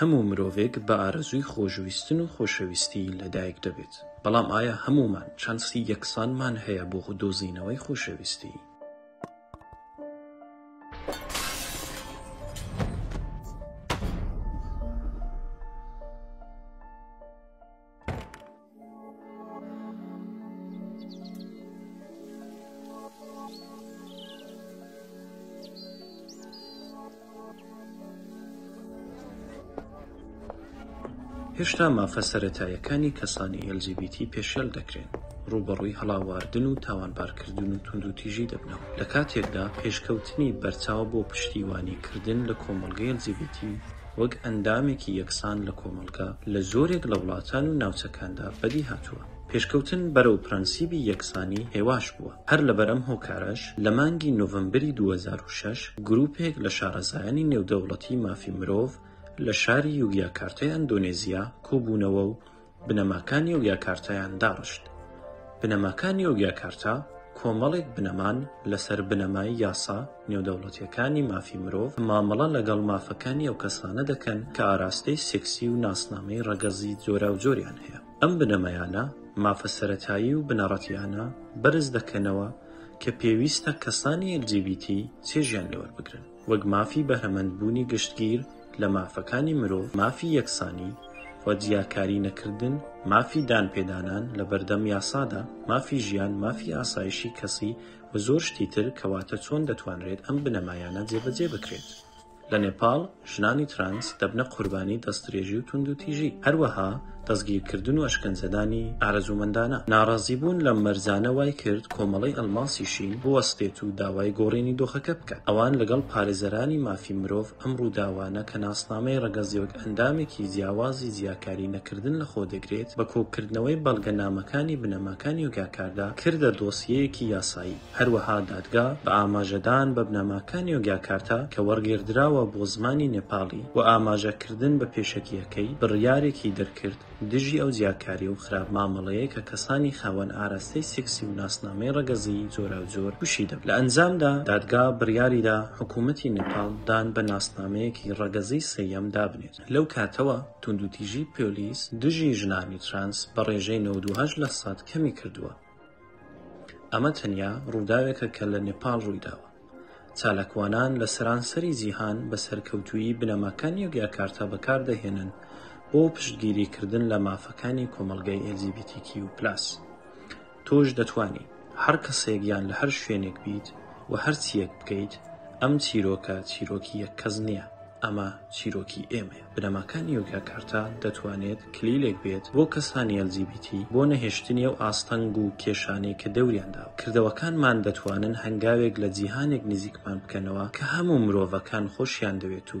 هەموو مرۆڤێک بە ئارەزووی خۆشویستن و خۆشەویستی لەدایک دەبێت، بەڵام ئایا هەموومان چانسی یەکسانمان هەیە بۆ دۆزینەوەی خۆشەویستی؟ هێشتا مافە سەرەتاییەکانی کەسانی LGBT پێشێل دەکرێن، ڕووبەڕووی هەڵاواردن و تاوانبارکردن و توندوتیژی دەبنەوە، لە کاتێکدا پێشکەوتنی بەرچاو بۆ پشتیوانیکردن لە کۆمەڵگەی LGBT، وەک ئەندامێکی یەکسان لە کۆمەڵگە لە زۆرێک لە وڵاتان و ناوچەکاندا بەدی هاتووە. پێشکەوتن بەرەو پرەنسیبی یەکسانی هێواش بووە. هەر لەبەر ئەم هۆکارەش لە مانگی نۆڤەمبری دوو هەزار و شەش گرووپێک لە شارەزایانی نێودەوڵەتی مافی مرۆڤ لە شاری یوگیاکارتای ئەندۆنێزیا کۆبوونەوە و بنەماکانی یۆگیاکارتایان داڕشت. بنەماکانی یۆگیاکارتا کۆمەڵێک بنەمان لەسەر بنەمای یاسا نێودەوڵەتییەکانی مافی مرۆڤ کە مامەڵە لەگەڵ مافەکانی ئەو کەسانە دەکەن کە ئاراستەی سێکسی و ناسنامەی ڕەگەزی جۆراوجۆریان هەیە. ئەم بنەمایانە مافە سەرەتایی و بنەڕەتییانە بەرز دەکەنەوە کە پێویستە کەسانی LGBT چێژیان لێ وەربگرن. وەک مافی بەهرەمەندبوونی گشتگیر لە مافەکانی مرۆڤ، مافی یەکسانی و جیاکاری نەکردن، مافی دانپێدانان لە بەردەم یاسادا، مافی ژیان، مافی ئاسایشی کەسی و زۆر شتی تر، کەواتە چۆن دەتوانرێت ئەم بنەمایانە جێبەجێ بکرێت؟ لە نێپاڵ ژنانی ترانس دەبنە قوربانی دەستدرێژی و توندوتیژی، هەروەها، دەستگیرکردن و ئەشکەنجەدانی ئارەزوومەندانە ناڕازیبوون لەم مەرجانە وای کرد کۆمەڵەی ئەلماسی شین بوەستێت و داوای گۆڕینی دۆخەکە بکات. ئەوان لەگەڵ پارێزەرانی مافی مرۆڤ ئەم ڕووداوانە کە ناسنامەی ڕەگەزی وەک ئەندامێکی جیاوازی جیاکاری نەکردن لەخۆ دەگرێت، بە کۆکردنەوەی بەڵگەنامەکانی بنەماکانی یۆگاکاردا کردە دۆسیەیەکی یاسایی. هەروەها دادگا بە ئاماژەدان بە بنەماکانی یۆگیاکارتا کە وەڕگێردراوە بۆ زمانی نێپاڵی و ئاماژەکردن بە پێشەکییەکەی، بڕیارێکی دەرکرد دژی ئەو جیاکاری و خراپ مامەڵەیە کە کەسانی خاوەن ئاراستەی سێکسی و ناسنامەی ڕەگەزیی جۆراوجۆر تووشی دەبن. لە ئەنجامدا دادگا بڕیاری دا حکوومەتی نێپاڵ دان بە ناسنامەیەکی ڕەگەزیی سێیەم دا بنێت. لەو کاتەوە توندوتیژیی پۆلیس دژی ژنانی ترانس بە ڕێژەی نەوەد و هەشت لە سەد کەمی کردووە. ئەمە تەنیا ڕووداوێکە کە لە نێپاڵ ڕوویداوە. چالاکوانان لە سەرانسەری جیهان بە سەرکەوتوویی بنەماکانی یۆگیاکارتا بەکاردەهێنن بۆ پشتگیریکردن لە مافەکانی کۆمەڵگای LGBTQ پلاس. تۆش دەتوانی، هەر کەسێک یان لە هەر شوێنێک بیت و هەرچییەک بکەیت، ئەم چیرۆکە چیرۆکی یەک کەس نییە، ئەمە چیرۆکی ئێمەیە. بنەماکانی یۆگیاکارتا دەتوانێت کلیلێک بێت بۆ کەسانی LGBT بۆ نەهێشتنی ئەو ئاستەنگ و کێشانەی کە دەوریان داوە. کردەوەکانمان دەتوانن هەنگاوێک لە جیهانێک نزیکمان بکەنەوە کە هەموو مرۆڤەکان خۆشیان دەوێت و،